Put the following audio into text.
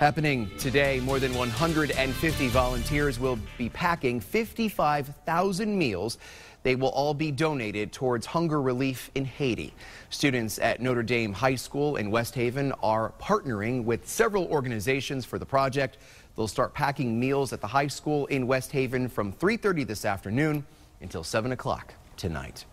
Happening today, more than 150 volunteers will be packing 55,000 meals. They will all be donated towards hunger relief in Haiti. Students at Notre Dame High School in West Haven are partnering with several organizations for the project. They'll start packing meals at the high school in West Haven from 3.30 this afternoon until 7 o'clock tonight.